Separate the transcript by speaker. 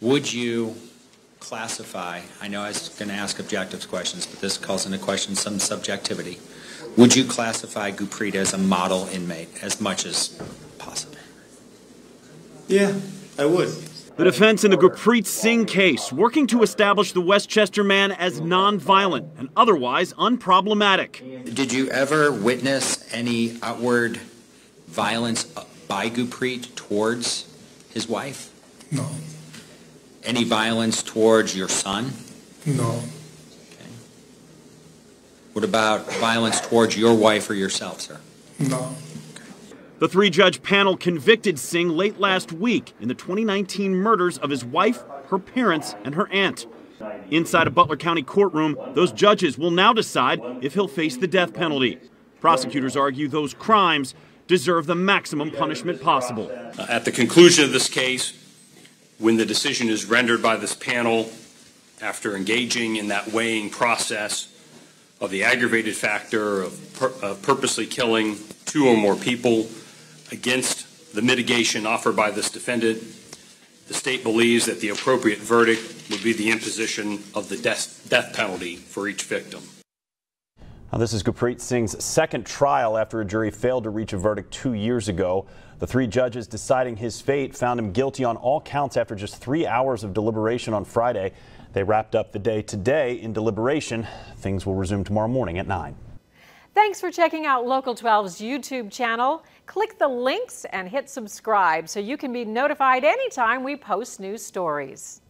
Speaker 1: Would you classify, I know I was going to ask objective questions, but this calls into question some subjectivity. Would you classify Gurpreet as a model inmate as much as possible?
Speaker 2: Yeah, I would.
Speaker 3: The defense in the Gurpreet Singh case working to establish the Westchester man as nonviolent and otherwise unproblematic.
Speaker 1: Did you ever witness any outward violence by Gurpreet towards his wife?
Speaker 2: No,
Speaker 1: Any violence towards your son?
Speaker 2: no, Okay.
Speaker 1: What about violence towards your wife or yourself, sir?
Speaker 2: no.
Speaker 3: The three judge panel convicted Singh late last week in the 2019 murders of his wife, her parents, and her aunt. Inside a Butler County courtroom, those judges will now decide if he'll face the death penalty. Prosecutors argue those crimes deserve the maximum punishment possible.
Speaker 4: Uh, At the conclusion of this case, when the decision is rendered by this panel, after engaging in that weighing process of the aggravated factor of, pur- of purposely killing two or more people against the mitigation offered by this defendant, the state believes that the appropriate verdict would be the imposition of the death, death penalty for each victim.
Speaker 5: Now, this is Gurpreet Singh's second trial after a jury failed to reach a verdict two years ago. The three judges deciding his fate found him guilty on all counts after just three hours of deliberation on Friday. They wrapped up the day today in deliberation. Things will resume tomorrow morning at 9.
Speaker 6: Thanks for checking out Local 12's YouTube channel. Click the links and hit subscribe so you can be notified anytime we post new stories.